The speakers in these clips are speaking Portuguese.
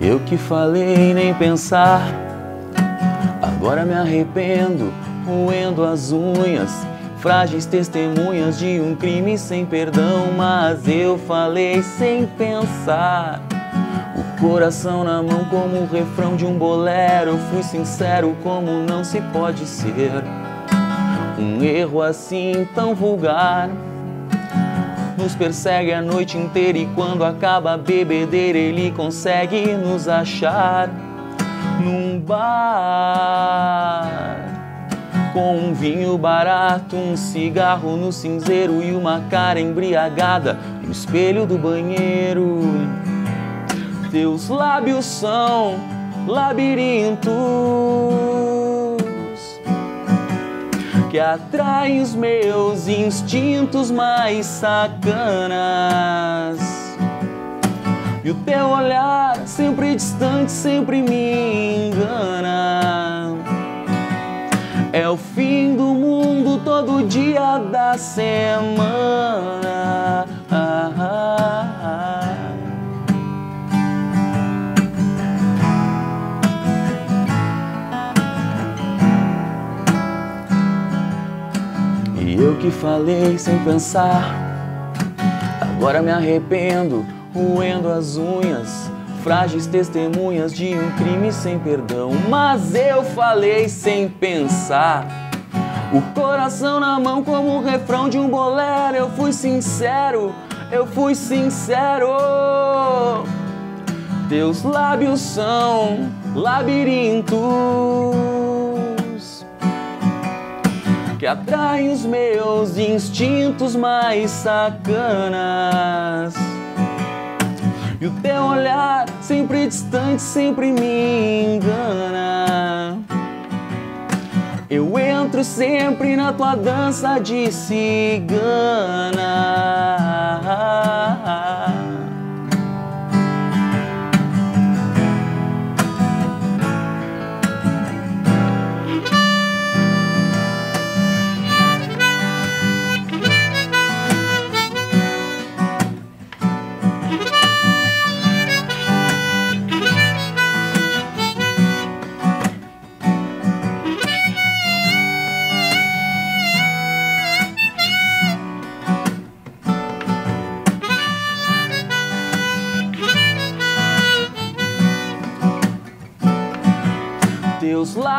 Eu que falei nem pensar, agora me arrependo, roendo as unhas, frágeis testemunhas de um crime sem perdão. Mas eu falei sem pensar, o coração na mão como o refrão de um bolero. Fui sincero como não se pode ser, um erro assim tão vulgar nos persegue a noite inteira e quando acaba a bebedeira ele consegue nos achar num bar com um vinho barato, um cigarro no cinzeiro e uma cara embriagada no espelho do banheiro. Teus lábios são labirintos que atraem os meus instintos mais sacanas. E o teu olhar, sempre distante, sempre me engana. É o fim do mundo todo dia da semana. Que falei sem pensar, agora me arrependo, roendo as unhas, frágeis testemunhas de um crime sem perdão. Mas eu falei sem pensar, o coração na mão como o refrão de um bolero. Eu fui sincero, eu fui sincero. Teus lábios são labirintos que atraem os meus instintos mais sacanas. E o teu olhar, sempre distante, sempre me engana. Eu entro sempre na tua dança de cigana.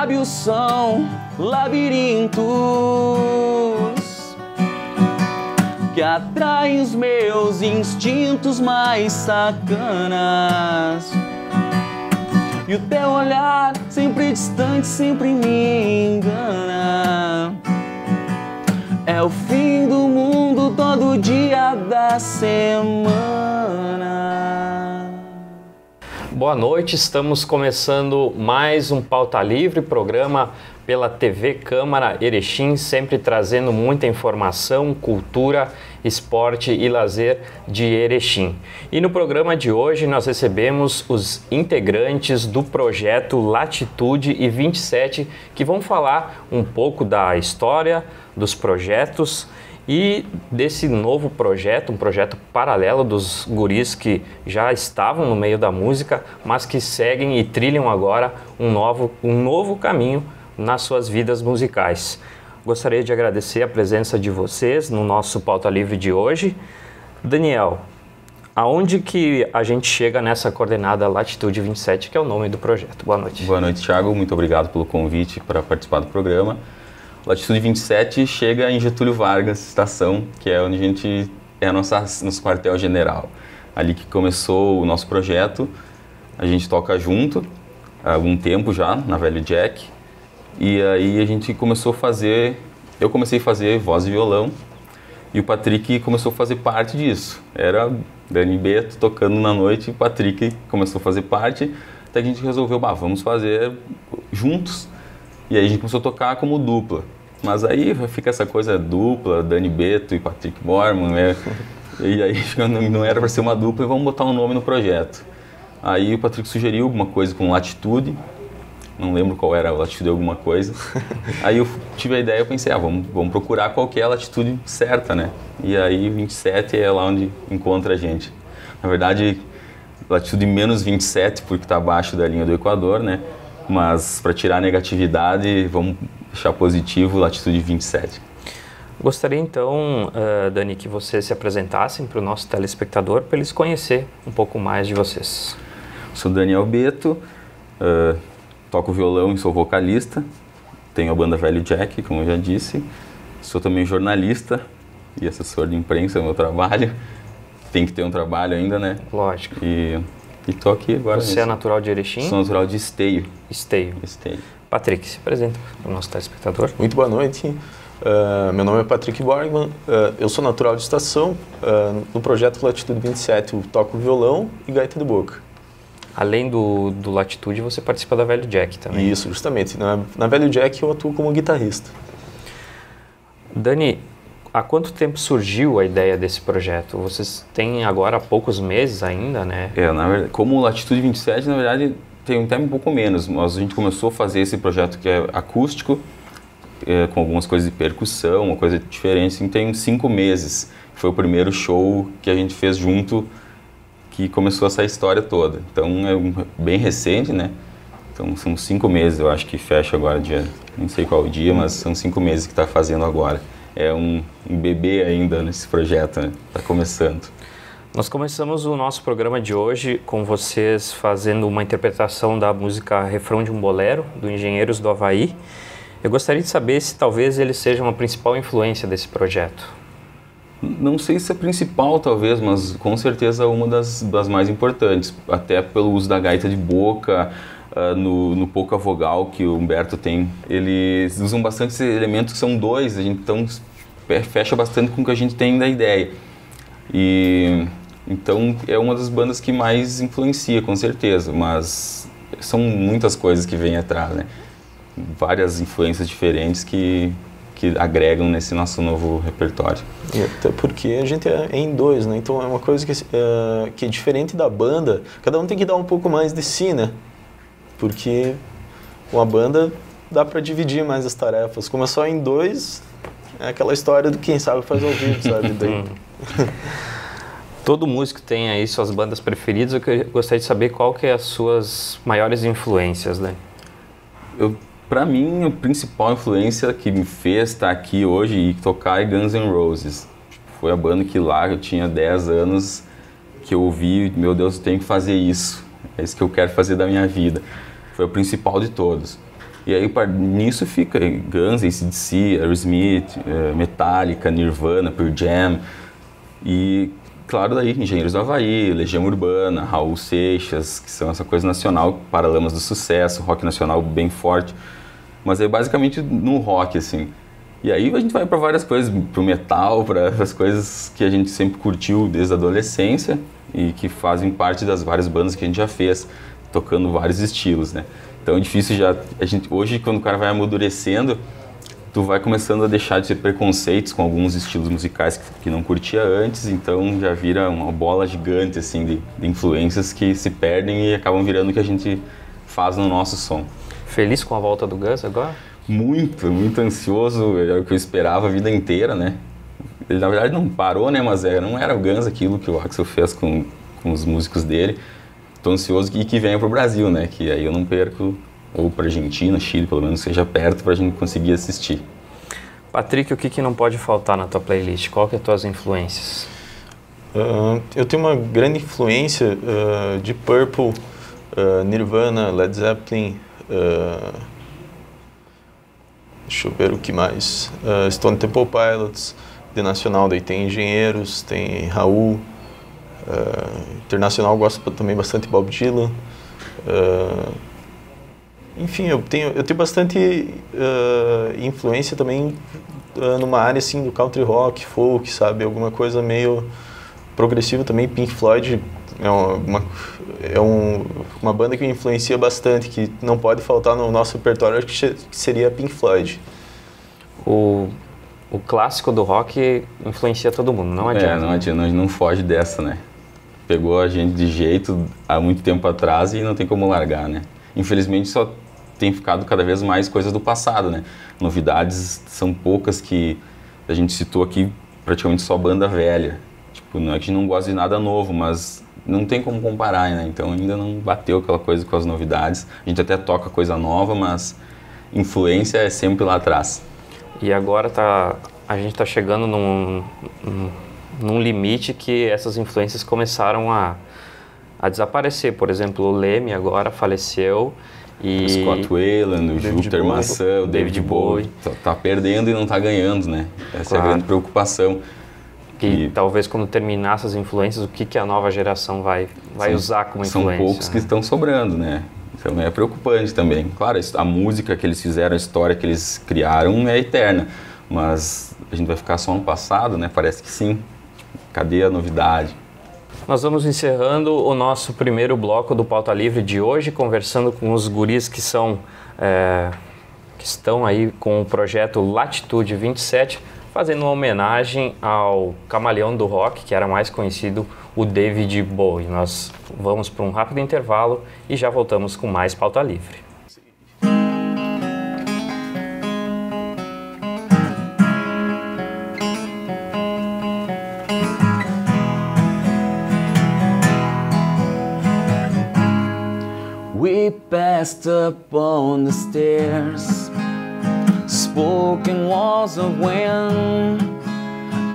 Lábios são labirintos que atraem os meus instintos mais sacanas. E o teu olhar, sempre distante, sempre me engana. É o fim do mundo todo dia da semana. Boa noite, estamos começando mais um Pauta Livre, programa pela TV Câmara Erechim, sempre trazendo muita informação, cultura, esporte e lazer de Erechim. E no programa de hoje nós recebemos os integrantes do projeto Latitude e 27 que vão falar um pouco da história dos projetos e desse novo projeto, um projeto paralelo dos guris que já estavam no meio da música, mas que seguem e trilham agora um novo, um novo caminho nas suas vidas musicais. Gostaria de agradecer a presença de vocês no nosso Pauta Livre de hoje. Daniel, aonde que a gente chega nessa coordenada Latitude 27, que é o nome do projeto? Boa noite. Boa noite, Thiago. Muito obrigado pelo convite para participar do programa. Latitude 27 chega em Getúlio Vargas, estação, que é onde a gente é a nossa nosso quartel-general. Ali que começou o nosso projeto. A gente toca junto há algum tempo já na Velho Jack. E aí a gente começou a fazer, eu comecei a fazer voz e violão e o Patrick começou a fazer parte disso. Era Dani Beto tocando na noite e o Patrick começou a fazer parte. Até que a gente resolveu, bah, vamos fazer juntos. E aí a gente começou a tocar como dupla. Mas aí fica essa coisa dupla, Dani Beto e Patrick Mormon, né? E aí não era para ser uma dupla e vamos botar um nome no projeto. Aí o Patrick sugeriu alguma coisa com Latitude, não lembro qual era a latitude alguma coisa. aí eu tive a ideia, eu pensei, ah, vamos, vamos procurar qual que é a latitude certa, né? E aí 27 é lá onde encontra a gente. Na verdade, latitude menos 27 porque está abaixo da linha do Equador, né? Mas para tirar a negatividade, vamos deixar positivo, latitude 27. Gostaria então, uh, Dani, que vocês se apresentassem para o nosso telespectador, para eles conhecer um pouco mais de vocês. Sou Daniel Beto, uh, toco violão e sou vocalista. Tenho a banda Velho Jack, como eu já disse. Sou também jornalista e assessor de imprensa, é meu trabalho. Tem que ter um trabalho ainda, né? Lógico. E estou aqui agora. Você é natural de Erechim? Sou natural de Esteio. Esteio. Esteio. Patrick, se apresenta para o nosso telespectador. Muito boa noite. Uh, meu nome é Patrick Borgman, uh, eu sou natural de estação. Uh, no projeto Latitude 27 eu toco violão e gaita de boca. Além do, do Latitude, você participa da Velho Jack também. Isso, justamente. Na, na Velho Jack eu atuo como guitarrista. Dani, há quanto tempo surgiu a ideia desse projeto? Vocês têm agora poucos meses ainda, né? É, na verdade, como Latitude 27, na verdade, tem um tempo um pouco menos. Mas a gente começou a fazer esse projeto que é acústico é, com algumas coisas de percussão, uma coisa diferente, assim, tem cinco meses. Foi o primeiro show que a gente fez junto que começou essa história toda. Então é um, bem recente, né? Então são cinco meses, eu acho que fecha agora dia, não sei qual dia, mas são cinco meses que está fazendo agora. É um, um, bebê ainda nesse projeto, né? Está começando. Nós começamos o nosso programa de hoje com vocês fazendo uma interpretação da música Refrão de um Bolero, do Engenheiros do Havaí. Eu gostaria de saber se talvez ele seja uma principal influência desse projeto. Não sei se é principal, talvez, mas com certeza uma das, das mais importantes, até pelo uso da gaita de boca, uh, no, no pouca vogal que o Humberto tem. Eles usam bastante elementos que são dois, então fecha bastante com o que a gente tem da ideia. E então é uma das bandas que mais influencia, com certeza, mas são muitas coisas que vêm atrás, né? várias influências diferentes que, que agregam nesse nosso novo repertório. E até porque a gente é em dois, né? Então é uma coisa que, é, que é diferente da banda, cada um tem que dar um pouco mais de si, né? Porque com a banda dá para dividir mais as tarefas. Como é só em dois, é aquela história do quem sabe faz ao vivo, sabe? Daí... Todo músico tem aí suas bandas preferidas. Eu gostaria de saber qual que é as suas maiores influências, né? Eu para mim, a principal influência que me fez estar aqui hoje e tocar é Guns N' Roses. Tipo, foi a banda que lá eu tinha 10 anos que eu ouvi, meu Deus, eu tenho que fazer isso. É isso que eu quero fazer da minha vida. Foi o principal de todos. E aí nisso fica Guns, ACDC, Aerosmith, eh, Metallica, Nirvana, Pearl Jam. E claro daí Engenheiros do Havaí, Legião Urbana, Raul Seixas, que são essa coisa nacional, Paralamas do Sucesso, rock nacional bem forte. Mas é basicamente no rock, assim. E aí a gente vai para várias coisas, pro metal, para as coisas que a gente sempre curtiu desde a adolescência e que fazem parte das várias bandas que a gente já fez, tocando vários estilos, né? Então é difícil já a gente hoje quando o cara vai amadurecendo, tu vai começando a deixar de ter preconceitos com alguns estilos musicais que, que não curtia antes, então já vira uma bola gigante assim de, de influências que se perdem e acabam virando o que a gente faz no nosso som. Feliz com a volta do Gus agora? Muito, muito ansioso. É o que eu esperava a vida inteira, né? Ele, na verdade, não parou, né? Mas é, não era o Guns aquilo que o Axel fez com, com os músicos dele. Estou ansioso que, que venha para o Brasil, né? Que aí eu não perco, ou para Argentina, Chile, pelo menos, seja perto para a gente conseguir assistir. Patrick, o que, que não pode faltar na tua playlist? Qual que é as tuas influências? Uh, eu tenho uma grande influência uh, de Purple, uh, Nirvana, Led Zeppelin, Uh, deixa eu ver o que mais. Uh, Stone Temple Pilots, de nacional daí tem Engenheiros, tem Raul. Uh, internacional gosto também bastante de Bob Dylan. Uh, enfim, eu tenho, eu tenho bastante influência também numa área assim do country rock, folk, sabe? Alguma coisa meio progressiva também. Pink Floyd é uma, é um, uma banda que me influencia bastante, que não pode faltar no nosso repertório, que seria Pink Floyd. O, o clássico do rock influencia todo mundo, não adianta. É, não adianta, não foge dessa, né? Pegou a gente de jeito há muito tempo atrás e não tem como largar, né? Infelizmente só tem ficado cada vez mais coisas do passado, né? Novidades são poucas que a gente citou aqui, praticamente só banda velha. Tipo, não é que a gente não gosta de nada novo, mas não tem como comparar, né? Então ainda não bateu aquela coisa com as novidades. A gente até toca coisa nova, mas influência é sempre lá atrás. E agora tá, a gente está chegando num, num limite que essas influências começaram a, a desaparecer. Por exemplo, o Leme agora faleceu e... Scott Wayland, o Júpiter Maçã, o David Bowie. Tá, tá, perdendo e não tá ganhando, né? Essa claro. é a grande preocupação. Que e talvez quando terminar essas influências, o que, que a nova geração vai, vai são, usar como influência? São poucos né? que estão sobrando, né? Então é preocupante também. Claro, a música que eles fizeram, a história que eles criaram é eterna, mas a gente vai ficar só no passado, né? Parece que sim. Cadê a novidade? Nós vamos encerrando o nosso primeiro bloco do Pauta Livre de hoje, conversando com os guris que são é, que estão aí com o projeto Latitude 27, fazendo uma homenagem ao camaleão do rock, que era mais conhecido, o David Bowie. Nós vamos para um rápido intervalo e já voltamos com mais Pauta Livre. Passed upon the stairs. Spoken walls of when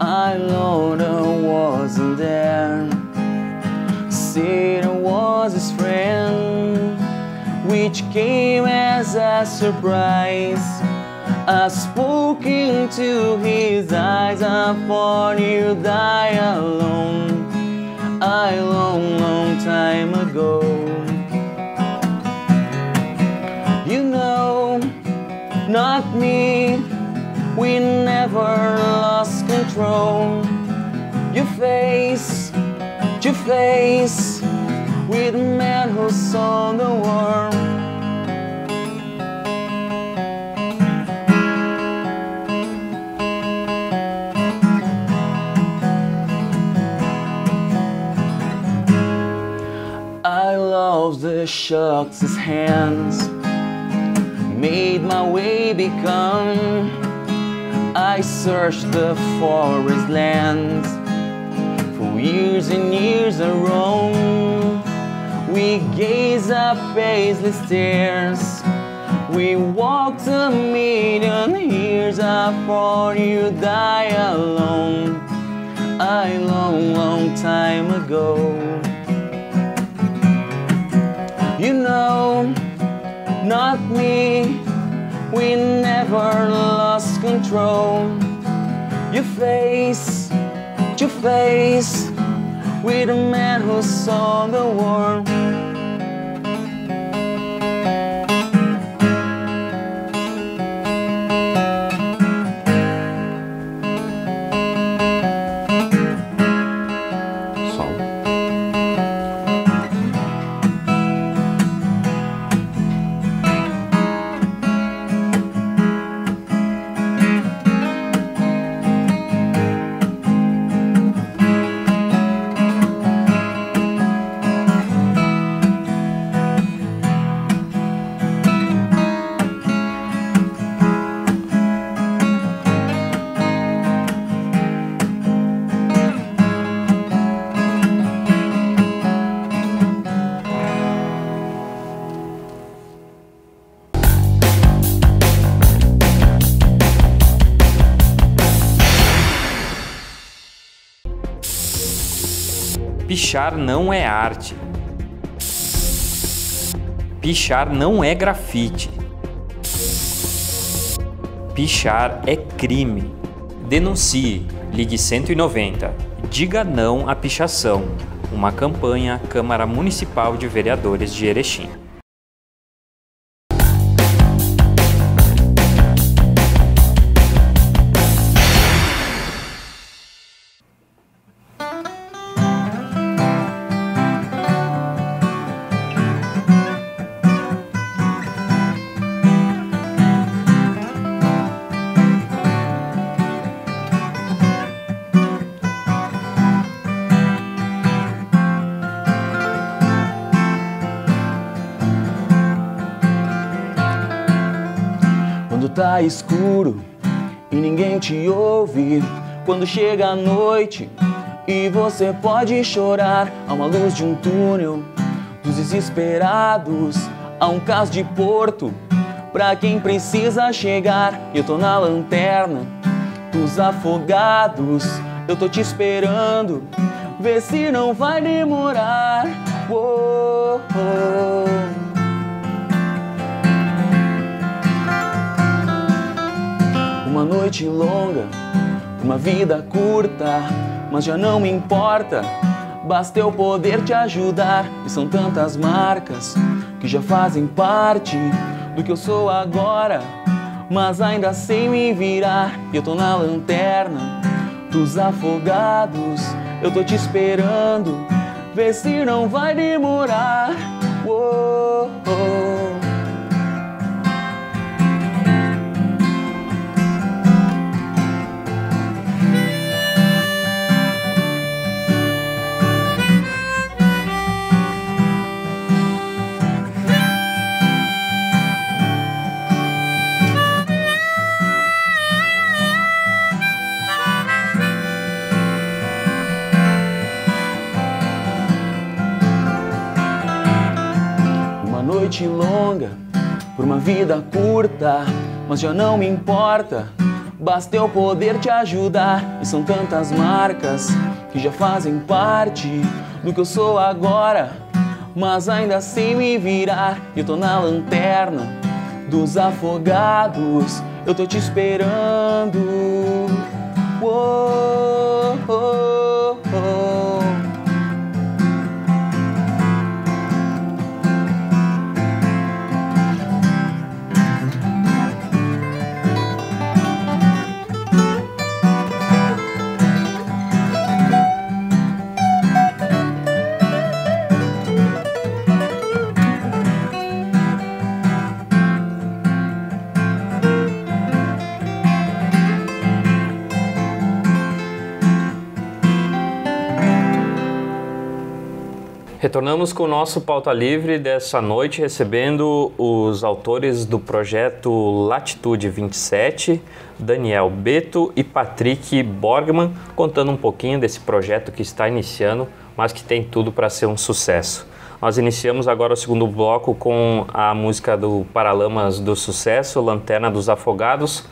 I know I wasn't there. Satan was his friend Which came as a surprise. I spoke into his eyes I thought you die alone. A long, long time ago not me We never lost control. You face to face With a man who saw the world. I love the sharks' hands Made my way become I searched the forest lands For years and years I roam We gaze up faceless stairs. We walked a million years thought you die alone. A long, long time ago. You know, not me. We never lost control. You face to face With a man who saw the world Pichar não é arte. Pichar não é grafite. Pichar é crime. Denuncie. Ligue 190. Diga não à pichação. Uma campanha Câmara Municipal de Vereadores de Erechim. Tá escuro e ninguém te ouve, quando chega a noite E você pode chorar a uma luz de um túnel dos desesperados a um caso de porto pra quem precisa chegar. Eu tô na lanterna dos afogados, eu tô te esperando, vê se não vai demorar. Oh, oh. Uma noite longa, uma vida curta, mas já não me importa. Basta eu poder te ajudar, e são tantas marcas que já fazem parte do que eu sou agora, mas ainda sem me virar. Eu tô na lanterna dos afogados, eu tô te esperando, vê se não vai demorar. Vida curta, mas já não me importa. Basta eu poder te ajudar, e são tantas marcas que já fazem parte do que eu sou agora, mas ainda sem me virar. Eu tô na lanterna dos afogados, eu tô te esperando. Retornamos com o nosso pauta livre dessa noite, recebendo os autores do projeto Latitude 27, Daniel Beto e Patrick Borgman, contando um pouquinho desse projeto que está iniciando, mas que tem tudo para ser um sucesso. Nós iniciamos agora o segundo bloco com a música do Paralamas do Sucesso, Lanterna dos Afogados,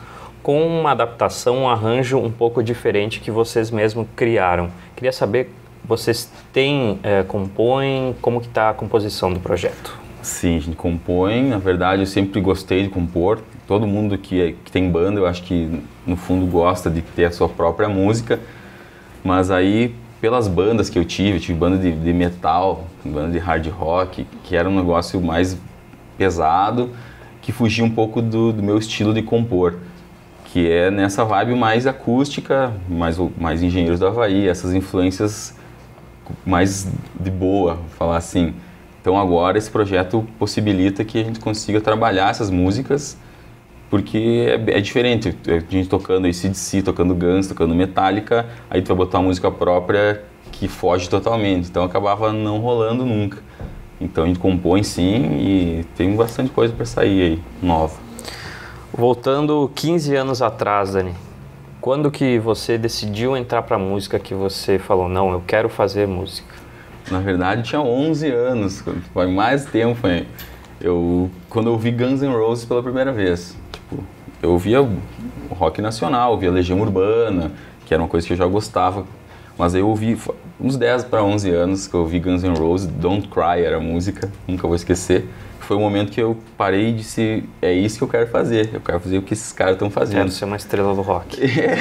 com uma adaptação, um arranjo um pouco diferente que vocês mesmos criaram. Queria saber vocês têm, é, compõem, como que está a composição do projeto? Sim, a gente compõe. Na verdade, eu sempre gostei de compor. Todo mundo que, é, que tem banda, eu acho que no fundo gosta de ter a sua própria música. Mas aí, pelas bandas que eu tive, eu tive banda de, de metal, banda de hard rock, que era um negócio mais pesado, que fugia um pouco do, do meu estilo de compor que é nessa vibe mais acústica, mais, mais Engenheiros do Havaí, essas influências mais de boa, falar assim. Então agora esse projeto possibilita que a gente consiga trabalhar essas músicas, porque é, é diferente, a gente tocando ACDC, tocando Guns, tocando Metallica, aí tu vai botar uma música própria que foge totalmente, então acabava não rolando nunca. Então a gente compõe sim e tem bastante coisa para sair aí, nova. Voltando 15 anos atrás, Dani, quando que você decidiu entrar para música que você falou, não, eu quero fazer música? Na verdade, tinha 11 anos, foi mais tempo. Hein? Eu, quando eu vi Guns N' Roses pela primeira vez, tipo, eu ouvia rock nacional, ouvia Legião Urbana, que era uma coisa que eu já gostava. Mas aí eu ouvi, uns 10 para 11 anos que eu ouvi Guns N' Roses, Don't Cry era a música, nunca vou esquecer foi o momento que eu parei e disse, é isso que eu quero fazer, eu quero fazer o que esses caras estão fazendo. Quero ser uma estrela do rock. É,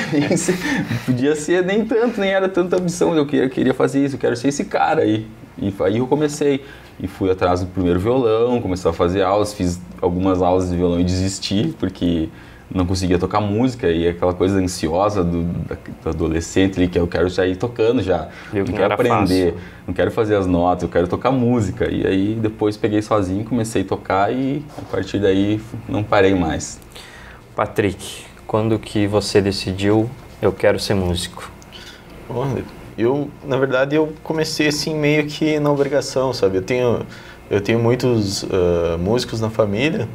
podia ser nem tanto, nem era tanta ambição, eu queria, queria fazer isso, eu quero ser esse cara aí. E aí eu comecei, e fui atrás do primeiro violão, comecei a fazer aulas, fiz algumas aulas de violão e desisti, porque não conseguia tocar música e aquela coisa ansiosa do, do adolescente ali que eu quero sair tocando já, Viu não quero aprender, fácil. não quero fazer as notas, eu quero tocar música e aí depois peguei sozinho, comecei a tocar e a partir daí não parei mais. Patrick, quando que você decidiu eu quero ser músico? eu na verdade eu comecei assim meio que na obrigação, sabe? Eu tenho eu tenho muitos uh, músicos na família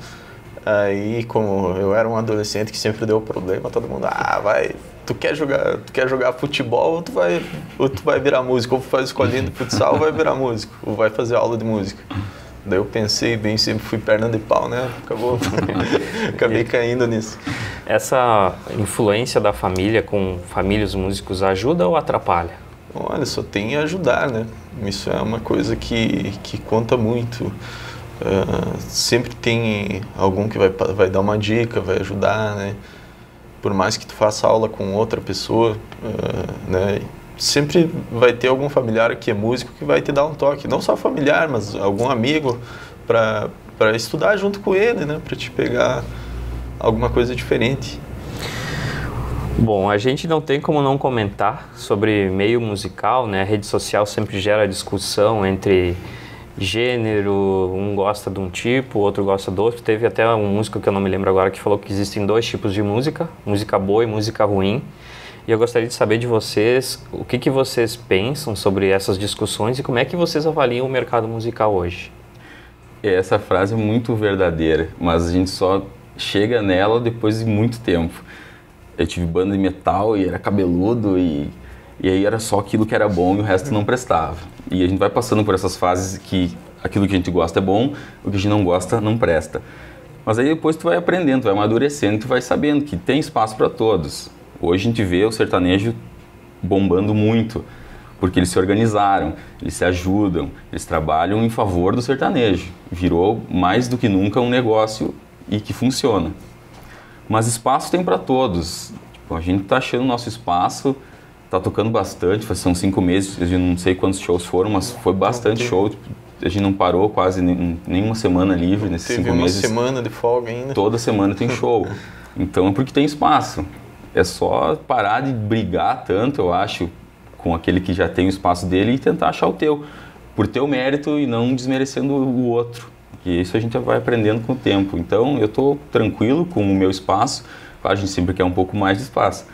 Aí, como eu era um adolescente que sempre deu problema, todo mundo, ah, vai, tu quer jogar, tu quer jogar futebol ou tu vai, ou tu vai virar músico, ou faz escolinha de futsal ou vai virar músico, ou vai fazer aula de música. Daí eu pensei bem, sempre fui perna de pau, né? Acabou, acabei caindo nisso. Essa influência da família com famílias músicos ajuda ou atrapalha? Olha, só tem a ajudar, né? Isso é uma coisa que, que conta muito. Uh, sempre tem algum que vai, vai dar uma dica, vai ajudar, né? Por mais que tu faça aula com outra pessoa, uh, né? sempre vai ter algum familiar que é músico que vai te dar um toque, não só familiar, mas algum amigo para estudar junto com ele, né, para te pegar alguma coisa diferente. Bom, a gente não tem como não comentar sobre meio musical, né? A rede social sempre gera discussão entre gênero, um gosta de um tipo, outro gosta do outro. Teve até um músico que eu não me lembro agora que falou que existem dois tipos de música, música boa e música ruim. E eu gostaria de saber de vocês o que, que vocês pensam sobre essas discussões e como é que vocês avaliam o mercado musical hoje. Essa frase é muito verdadeira, mas a gente só chega nela depois de muito tempo. Eu tive banda de metal e era cabeludo e, e aí era só aquilo que era bom e o resto não prestava. E a gente vai passando por essas fases que aquilo que a gente gosta é bom, o que a gente não gosta não presta. Mas aí depois tu vai aprendendo, tu vai amadurecendo, tu vai sabendo que tem espaço para todos. Hoje a gente vê o sertanejo bombando muito, porque eles se organizaram, eles se ajudam, eles trabalham em favor do sertanejo. Virou mais do que nunca um negócio e que funciona. Mas espaço tem para todos. Tipo, a gente está achando nosso espaço, está tocando bastante, são cinco meses, eu não sei quantos shows foram, mas foi bastante show. A gente não parou quase nenhuma semana livre nesses cinco meses. Teve uma semana de folga ainda. Toda semana tem show. Então é porque tem espaço. É só parar de brigar tanto, eu acho, com aquele que já tem o espaço dele e tentar achar o teu, por teu mérito e não desmerecendo o outro. E isso a gente vai aprendendo com o tempo. Então eu estou tranquilo com o meu espaço. A gente sempre quer um pouco mais de espaço.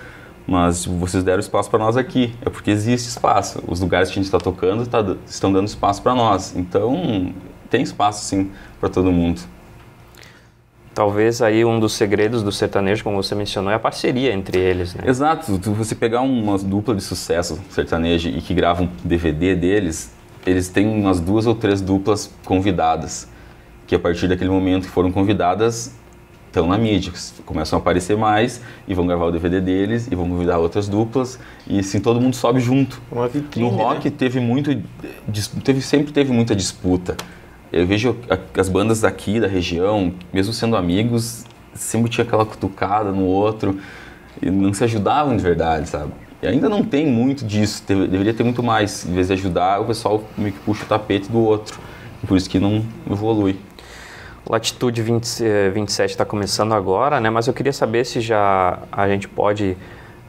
Mas vocês deram espaço para nós aqui, é porque existe espaço. Os lugares que a gente está tocando tá, estão dando espaço para nós. Então tem espaço sim para todo mundo. Talvez aí um dos segredos do sertanejo, como você mencionou, é a parceria entre eles, né? Exato. Você pegar uma dupla de sucesso sertanejo e que grava um DVD deles, eles têm umas duas ou três duplas convidadas, que a partir daquele momento que foram convidadas, estão na mídia, começam a aparecer mais e vão gravar o DVD deles e vão convidar outras duplas e assim todo mundo sobe junto. Vitrine, no rock né? teve muito, teve, sempre teve muita disputa eu vejo as bandas daqui da região, mesmo sendo amigos, sempre tinha aquela cutucada no outro e não se ajudavam de verdade, sabe? E ainda não tem muito disso, deveria ter muito mais. Em vez de ajudar, o pessoal meio que puxa o tapete do outro. Por isso que não evolui. Latitude 20, 27 está começando agora, né? Mas eu queria saber se já a gente pode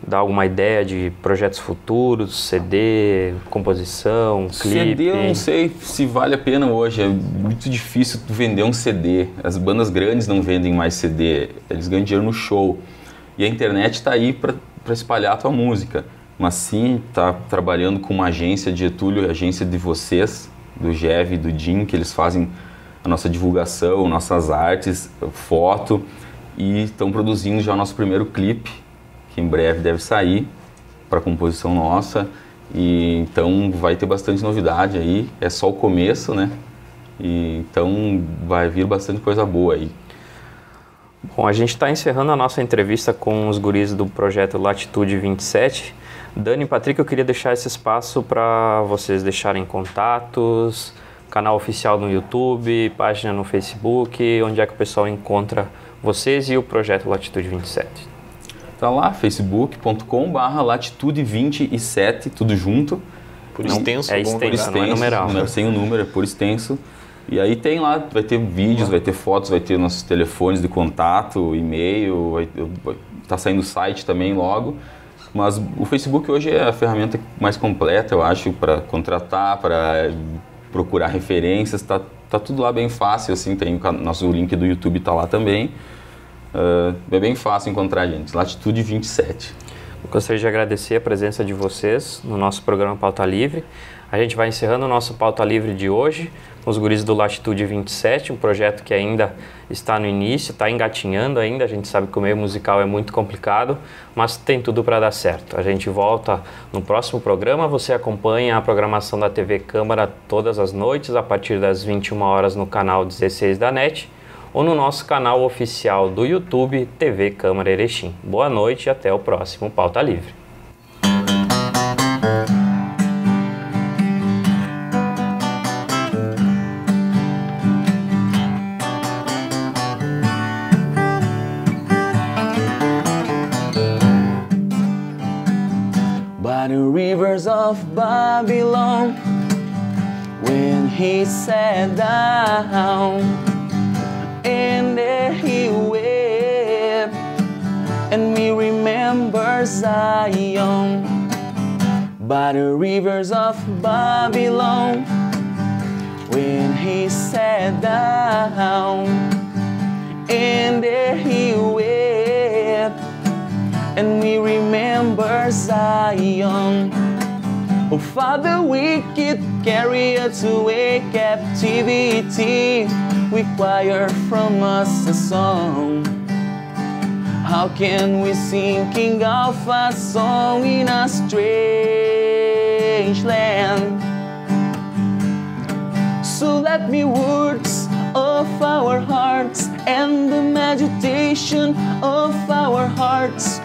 dar alguma ideia de projetos futuros, CD, composição, clipe? CD eu não sei se vale a pena hoje, é muito difícil vender um CD. As bandas grandes não vendem mais CD, eles ganham dinheiro no show. E a internet está aí para espalhar a tua música. Mas sim, tá trabalhando com uma agência de Getúlio, agência de vocês, do Jev e do Jim, que eles fazem a nossa divulgação, nossas artes, foto, e estão produzindo já o nosso primeiro clipe, que em breve deve sair para composição nossa. E então vai ter bastante novidade aí. É só o começo, né? E, então vai vir bastante coisa boa aí. Bom, a gente está encerrando a nossa entrevista com os guris do projeto Latitude 27. Dani e Patrick, eu queria deixar esse espaço para vocês deixarem contatos, canal oficial no YouTube, página no Facebook, onde é que o pessoal encontra vocês e o projeto Latitude 27. Tá lá, facebook.com barra latitude 27, tudo junto. Por extenso, é extenso, por extenso, não é numeral. Não, sem o número, é por extenso. E aí tem lá, vai ter vídeos, vai ter fotos, vai ter nossos telefones de contato, e-mail, vai, tá saindo o site também logo. Mas o Facebook hoje é a ferramenta mais completa, eu acho, para contratar, para procurar referências, tá, tá tudo lá bem fácil, assim, tem o nosso link do YouTube tá lá também. Uh, é bem fácil encontrar a gente. Latitude 27. Gostaria de agradecer a presença de vocês no nosso programa Pauta Livre. A gente vai encerrando o nosso Pauta Livre de hoje com os guris do Latitude 27, um projeto que ainda está no início, está engatinhando ainda. A gente sabe que o meio musical é muito complicado, mas tem tudo para dar certo. A gente volta no próximo programa. Você acompanha a programação da TV Câmara todas as noites, a partir das 21 horas no canal 16 da NET ou no nosso canal oficial do YouTube TV Câmara Erechim. Boa noite e até o próximo Pauta Livre. Rivers of Babylon, when he sat down, and there he wept, and we remember Zion. By the rivers of Babylon, when he sat down, and there he wept and we remember Zion. Oh, Father, wicked carrier to a captivity, require from us a song. How can we sing King of a song in a strange land? So let me words of our hearts and the meditation of our hearts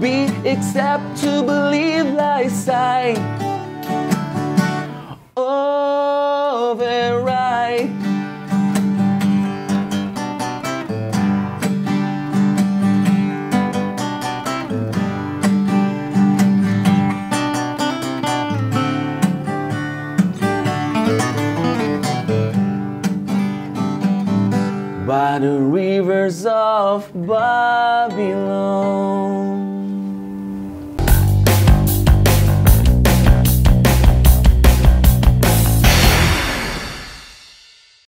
be except to believe thy sight override. By the rivers of Babylon.